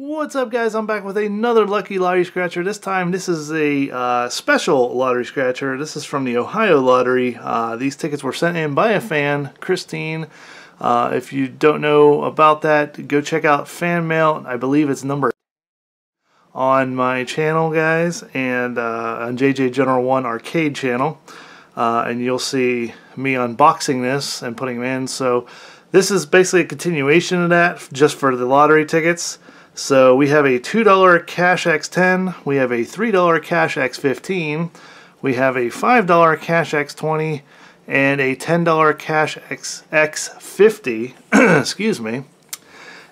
What's up guys, I'm back with another Lucky Lottery Scratcher. This time this is a uh, special Lottery Scratcher. This is from the Ohio Lottery. Uh, these tickets were sent in by a fan, Christine. Uh, if you don't know about that, go check out fan mail. I believe it's number on my channel guys and uh, on JJ General 1 arcade channel. Uh, and you'll see me unboxing this and putting them in. So this is basically a continuation of that just for the lottery tickets. So we have a $2 Cash X10, we have a $3 Cash X15, we have a $5 Cash X20, and a $10 Cash X X50, excuse me.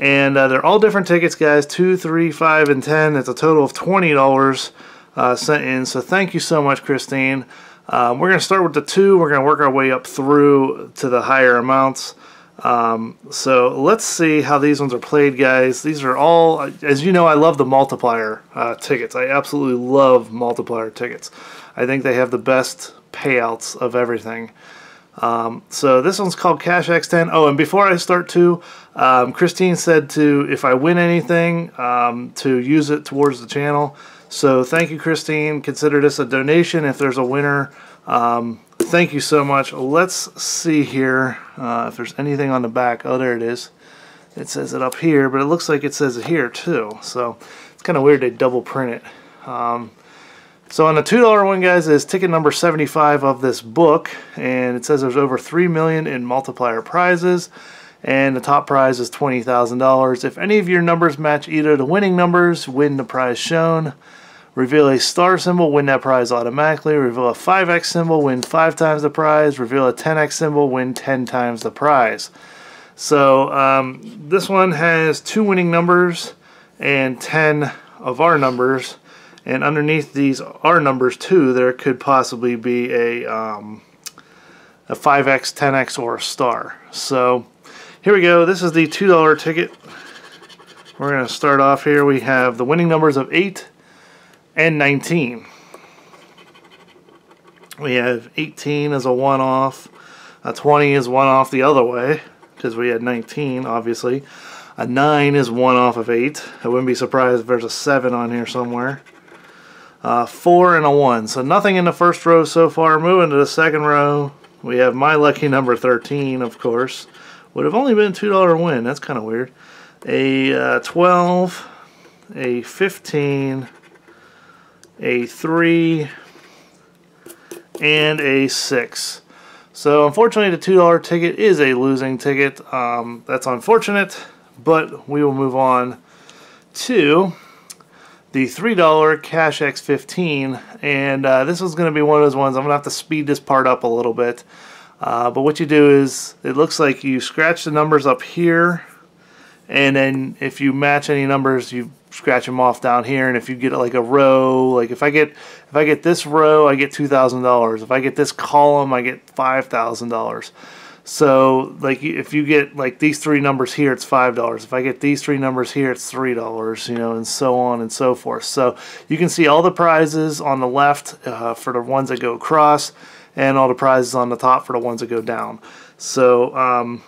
And uh, they're all different tickets, guys, 2, 3, 5, and 10. It's a total of $20 uh, sent in. So thank you so much, Christine. Um, we're going to start with the 2. We're going to work our way up through to the higher amounts. Um, so let's see how these ones are played, guys. These are all, as you know, I love the multiplier uh, tickets. I absolutely love multiplier tickets. I think they have the best payouts of everything. Um, so this one's called Cash X10. Oh, and before I start to, um, Christine said to, if I win anything, um, to use it towards the channel. So thank you, Christine. Consider this a donation if there's a winner. Um, thank you so much. Let's see here uh, if there's anything on the back. Oh, there it is. It says it up here, but it looks like it says it here too. So it's kind of weird they double print it. Um, so on the $2 one, guys, is ticket number 75 of this book, and it says there's over 3 million in multiplier prizes, and the top prize is $20,000. If any of your numbers match either the winning numbers, win the prize shown. Reveal a star symbol, win that prize automatically. Reveal a 5x symbol, win 5 times the prize. Reveal a 10x symbol, win 10 times the prize. So um, this one has two winning numbers and 10 of our numbers. And underneath these our numbers too, there could possibly be a, um, a 5x, 10x, or a star. So here we go. This is the $2 ticket. We're going to start off here. We have the winning numbers of 8, and 19. We have 18 as a one-off. A 20 is one off the other way because we had 19, obviously. A 9 is one off of 8. I wouldn't be surprised if there's a 7 on here somewhere. Uh, 4 and a 1. So nothing in the first row so far. Moving to the second row, we have my lucky number 13, of course. Would have only been a $2 win. That's kind of weird. A uh, 12, a 15, a 3, and a 6. So unfortunately the $2 ticket is a losing ticket. Um, that's unfortunate, but we will move on to the $3 Cash X15. And uh, this is going to be one of those ones, I'm going to have to speed this part up a little bit. Uh, but what you do is, it looks like you scratch the numbers up here, and then if you match any numbers, you scratch them off down here and if you get like a row like if I get if I get this row I get $2,000 if I get this column I get $5,000 so like if you get like these three numbers here it's $5 if I get these three numbers here it's $3 you know and so on and so forth. So you can see all the prizes on the left uh, for the ones that go across and all the prizes on the top for the ones that go down. So um,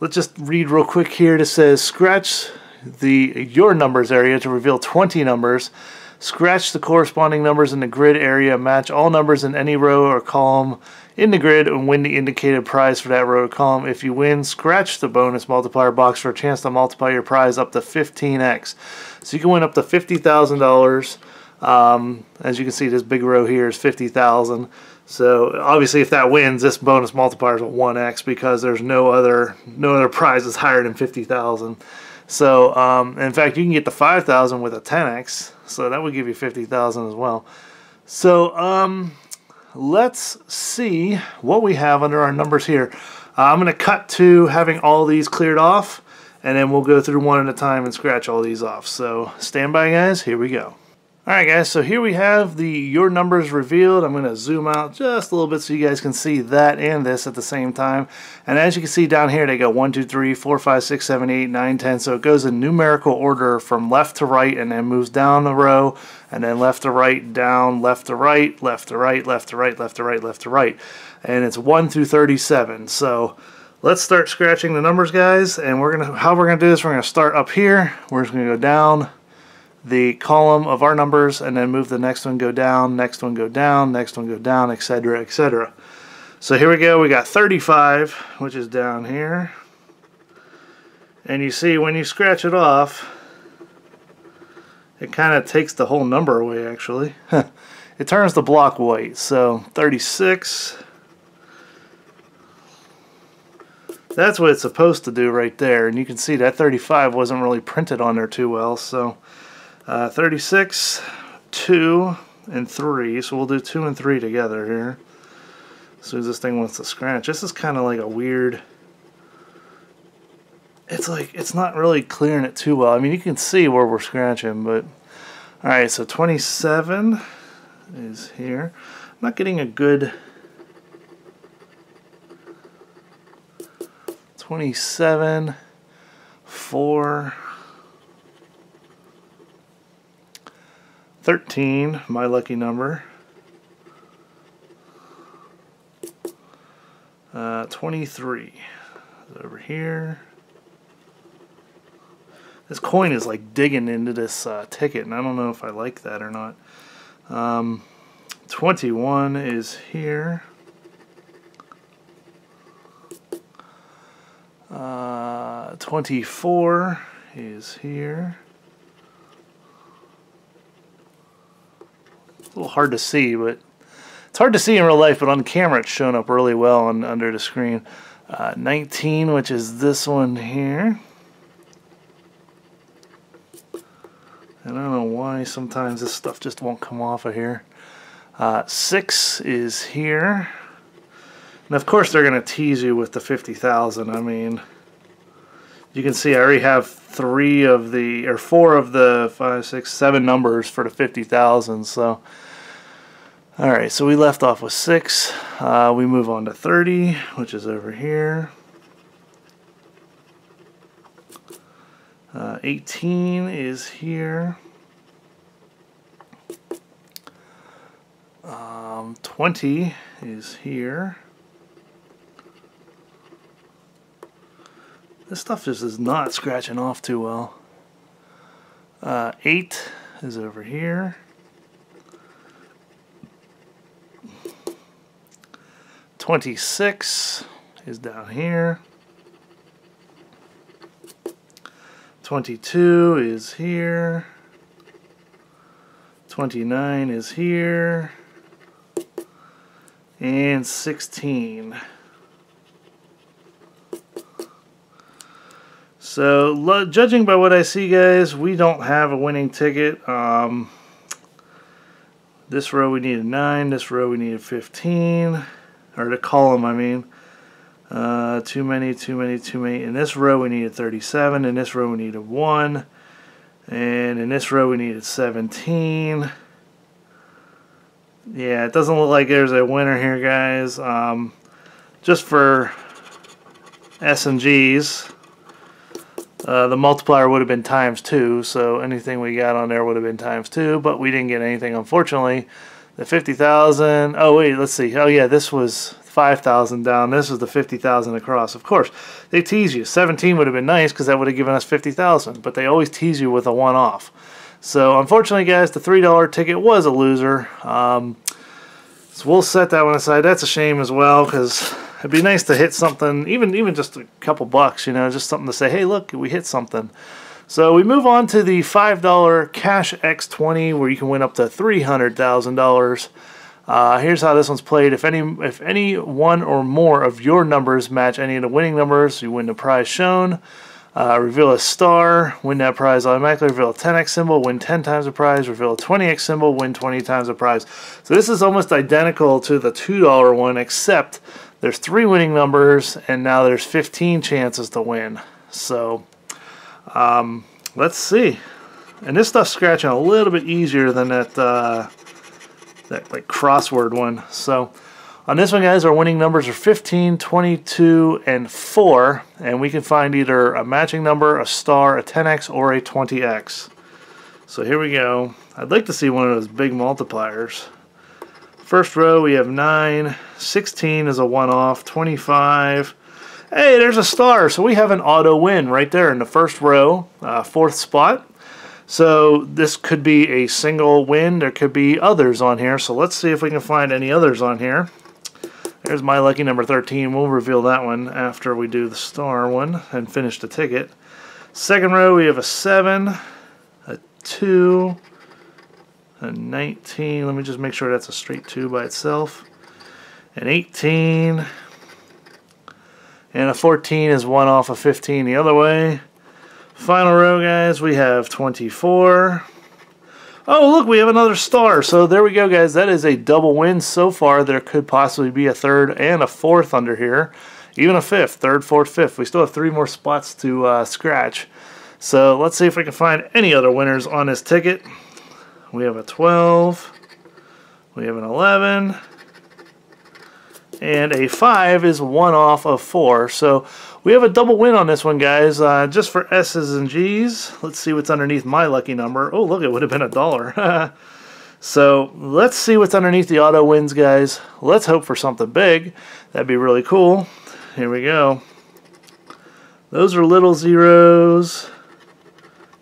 let's just read real quick here. It says scratch the your numbers area to reveal 20 numbers. Scratch the corresponding numbers in the grid area, match all numbers in any row or column in the grid and win the indicated prize for that row or column. If you win, scratch the bonus multiplier box for a chance to multiply your prize up to 15x. So you can win up to $50,000. Um, as you can see, this big row here is 50,000. So obviously, if that wins, this bonus multiplier is a 1x because there's no other no other prize prizes higher than 50,000. So, um, in fact, you can get the 5,000 with a 10x, so that would give you 50,000 as well. So, um, let's see what we have under our numbers here. Uh, I'm going to cut to having all these cleared off, and then we'll go through one at a time and scratch all these off. So, stand by, guys. Here we go. Alright guys, so here we have the your numbers revealed. I'm going to zoom out just a little bit so you guys can see that and this at the same time. And as you can see down here, they go 1, 2, 3, 4, 5, 6, 7, 8, 9, 10. So it goes in numerical order from left to right and then moves down the row and then left to right, down, left to right, left to right, left to right, left to right, left to right. And it's 1 through 37. So let's start scratching the numbers guys and we're gonna how we're gonna do this we're gonna start up here we're just gonna go down the column of our numbers and then move the next one go down next one go down next one go down etc etc so here we go. We got 35 which is down here. And you see when you scratch it off it kind of takes the whole number away actually. It turns the block white. So 36 that's what it's supposed to do right there. And you can see that 35 wasn't really printed on there too well. So uh, 36, 2, and 3. So we'll do 2 and 3 together here. As soon as this thing wants to scratch. This is kind of like a weird... It's like, it's not really clearing it too well. I mean, you can see where we're scratching, but... Alright, so 27 is here. I'm not getting a good 27, 4, 13, my lucky number. Uh, 23 over here. This coin is like digging into this uh, ticket, and I don't know if I like that or not. Um, 21 is here. Uh, 24 is here. A little hard to see, but it's hard to see in real life, but on camera it's showing up really well on, under the screen. Uh, 19, which is this one here. And I don't know why sometimes this stuff just won't come off of here. Uh, 6 is here. And of course they're going to tease you with the 50,000. I mean, you can see I already have three of the, or four of the five, six, seven numbers for the 50,000. So, alright, so we left off with six. Uh, we move on to 30, which is over here. Uh, 18 is here. Um, 20 is here. This stuff just is not scratching off too well. Uh, 8 is over here. Twenty-six is down here. Twenty-two is here. Twenty-nine is here. And sixteen. So, judging by what I see, guys, we don't have a winning ticket. Um, this row we needed 9, this row we needed 15, or the column, I mean. Uh, too many, too many, too many. In this row we needed 37, in this row we needed 1, and in this row we needed 17. Yeah, it doesn't look like there's a winner here, guys. Um, just for S and G's, uh, the multiplier would have been times 2, so anything we got on there would have been times 2, but we didn't get anything, unfortunately. The 50,000, oh wait, let's see. Oh yeah, this was 5,000 down. This was the 50,000 across. Of course, they tease you. 17 would have been nice because that would have given us 50,000, but they always tease you with a one-off. So unfortunately, guys, the $3 ticket was a loser. Um, so we'll set that one aside. That's a shame as well because it'd be nice to hit something, even even just a couple bucks, you know, just something to say, hey, look, we hit something. So we move on to the $5 Cash X20 where you can win up to $300,000. Uh, here's how this one's played. If any, if any one or more of your numbers match any of the winning numbers, you win the prize shown. Uh, reveal a star, win that prize automatically. Reveal a 10x symbol, win 10 times the prize. Reveal a 20x symbol, win 20 times the prize. So this is almost identical to the $2 one, except there's three winning numbers, and now there's 15 chances to win. So um, let's see. And this stuff's scratching a little bit easier than that, uh, that like crossword one. So on this one, guys, our winning numbers are 15, 22, and 4. And we can find either a matching number, a star, a 10x, or a 20x. So here we go. I'd like to see one of those big multipliers. First row, we have 9. 16 is a one-off. 25. Hey, there's a star. So we have an auto win right there in the first row, uh, fourth spot. So this could be a single win. There could be others on here. So let's see if we can find any others on here. There's my lucky number 13. We'll reveal that one after we do the star one and finish the ticket. Second row, we have a 7, a 2, a 19. Let me just make sure that's a straight 2 by itself. An 18. And a 14 is one off of 15 the other way. Final row, guys, we have 24. Oh, look, we have another star. So there we go, guys. That is a double win so far. There could possibly be a third and a fourth under here. Even a fifth, third, fourth, fifth. We still have three more spots to uh, scratch. So let's see if we can find any other winners on this ticket. We have a 12. We have an 11. And a 5 is one off of 4. So we have a double win on this one, guys. Uh, just for S's and G's. Let's see what's underneath my lucky number. Oh, look, it would have been a dollar. so let's see what's underneath the auto wins, guys. Let's hope for something big. That'd be really cool. Here we go. Those are little zeros.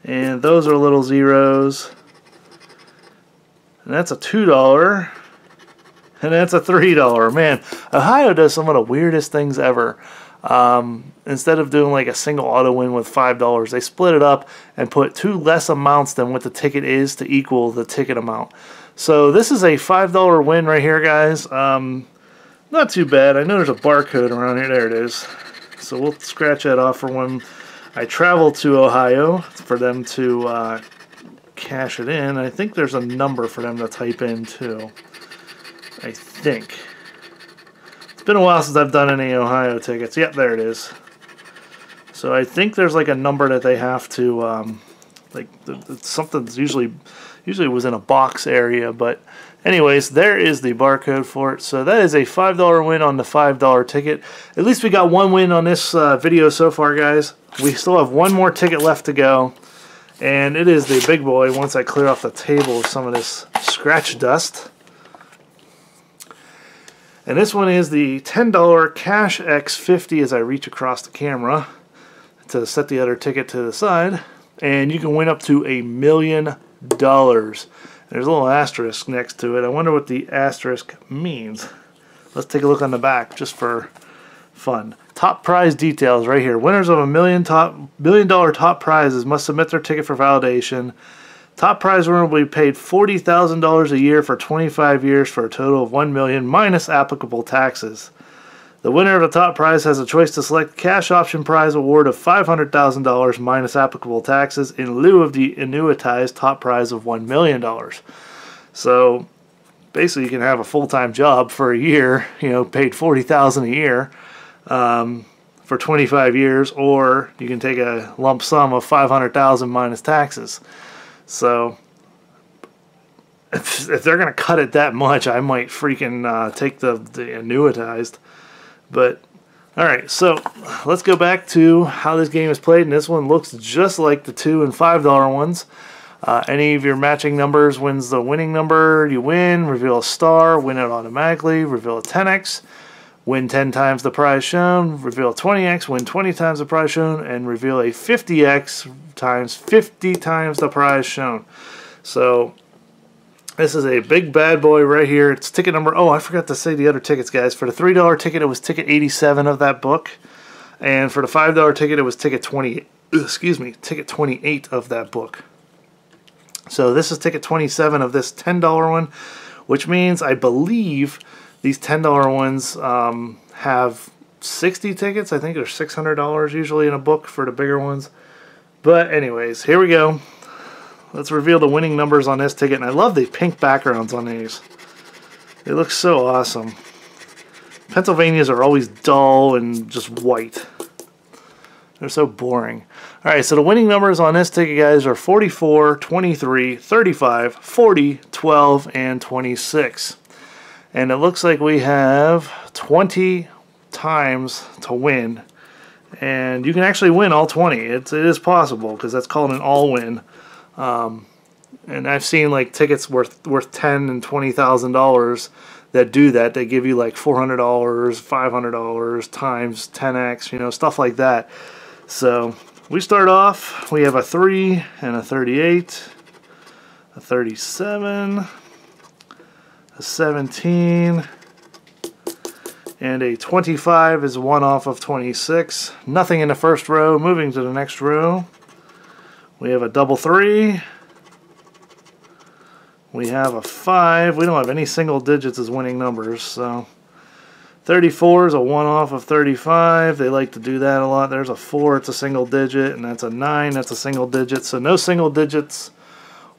And those are little zeros. And that's a $2. And that's a $3. Man, Ohio does some of the weirdest things ever. Um, instead of doing like a single auto win with $5, they split it up and put two less amounts than what the ticket is to equal the ticket amount. So this is a $5 win right here, guys. Um, not too bad. I know there's a barcode around here. There it is. So we'll scratch that off for when I travel to Ohio for them to uh, cash it in. I think there's a number for them to type in too. I think It's been a while since I've done any Ohio tickets. Yep, there it is. So I think there's like a number that they have to, um, like something's usually, usually was in a box area, but anyways, there is the barcode for it. So that is a $5 win on the $5 ticket. At least we got one win on this uh, video so far, guys. We still have one more ticket left to go. And it is the big boy once I clear off the table some of this scratch dust. And this one is the $10 Cash X50 as I reach across the camera to set the other ticket to the side. And you can win up to a million dollars. There's a little asterisk next to it. I wonder what the asterisk means. Let's take a look on the back just for fun. Top prize details right here. Winners of a million top million dollar top prizes must submit their ticket for validation. Top prize winner will be paid $40,000 a year for 25 years for a total of $1 million minus applicable taxes. The winner of the top prize has a choice to select cash option prize award of $500,000 minus applicable taxes in lieu of the annuitized top prize of $1 million. So basically you can have a full-time job for a year, you know, paid 40000 a year um, for 25 years, or you can take a lump sum of 500000 minus taxes. So if, if they're going to cut it that much, I might freaking uh, take the, the annuitized. But, alright, so let's go back to how this game is played. And this one looks just like the 2 and $5 ones. Uh, any of your matching numbers wins the winning number, you win, reveal a star, win it automatically, reveal a 10x, win 10 times the prize shown, reveal 20x, win 20 times the prize shown, and reveal a 50x times 50 times the prize shown. So this is a big bad boy right here. It's ticket number, oh, I forgot to say the other tickets, guys. For the $3 ticket, it was ticket 87 of that book. And for the $5 ticket, it was ticket 20, excuse me, ticket 28 of that book. So this is ticket 27 of this $10 one, which means I believe these $10 ones um, have 60 tickets. I think they're $600 usually in a book for the bigger ones. But anyways, here we go. Let's reveal the winning numbers on this ticket. And I love the pink backgrounds on these. They look so awesome. Pennsylvanias are always dull and just white. They're so boring. Alright, so the winning numbers on this ticket, guys, are 44, 23, 35, 40, 12, and 26. And it looks like we have 20 times to win. And you can actually win all 20. It's, it is possible because that's called an all-win. Um, and I've seen like tickets worth worth ten and twenty thousand dollars that do that. They give you like $400, $500 times 10x, you know, stuff like that. So we start off, we have a 3 and a 38, a 37, a 17, and a 25 is one off of 26. Nothing in the first row. Moving to the next row, we have a double three. we have a 5. We don't have any single digits as winning numbers, so 34 is a 1 off of 35. They like to do that a lot. There's a 4, it's a single digit, and that's a 9, that's a single digit. So no single digits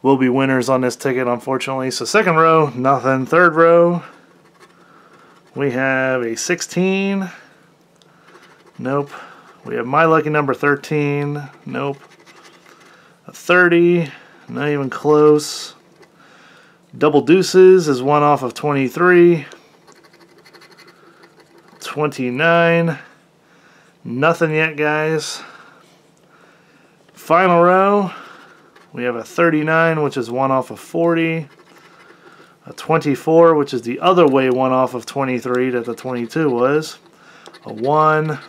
will be winners on this ticket, unfortunately. So second row, nothing. Third row, we have a 16. Nope. We have my lucky number 13. Nope. A 30. Not even close. Double deuces is one off of 23. 29. Nothing yet, guys. Final row. We have a 39, which is one off of 40. A 24, which is the other way one off of 23 that the 22 was. A 1.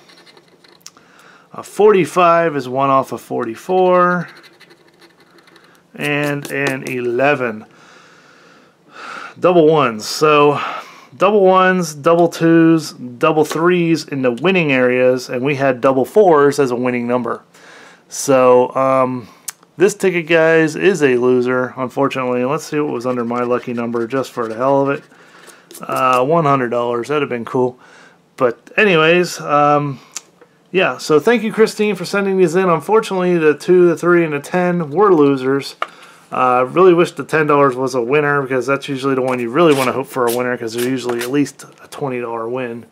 A 45 is one off of 44. And an 11 double ones. So double ones, double twos, double threes in the winning areas, and we had double fours as a winning number. So um, this ticket, guys, is a loser, unfortunately. Let's see what was under my lucky number just for the hell of it. Uh, $100. That'd have been cool. But anyways, um, yeah, so thank you, Christine, for sending these in. Unfortunately, the 2, the 3, and the 10 were losers. I uh, really wish the $10 was a winner because that's usually the one you really want to hope for a winner because they're usually at least a $20 win.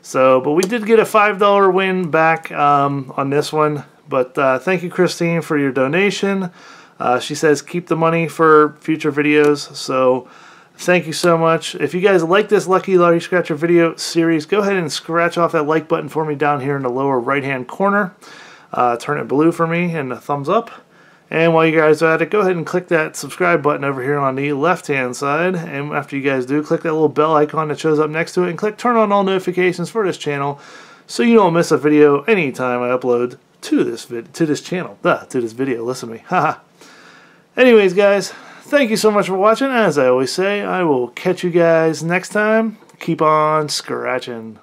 So, but we did get a $5 win back um, on this one. But uh, thank you, Christine, for your donation. Uh, she says keep the money for future videos. So thank you so much. If you guys like this Lucky Lottery Scratcher video series, go ahead and scratch off that like button for me down here in the lower right-hand corner. Uh, turn it blue for me and a thumbs up. And while you guys are at it, go ahead and click that subscribe button over here on the left hand side. And after you guys do, click that little bell icon that shows up next to it and click turn on all notifications for this channel so you don't miss a video anytime I upload to this vid to this channel. Duh, to this video. Listen to me. Haha. Anyways, guys, thank you so much for watching. As I always say, I will catch you guys next time. Keep on scratching.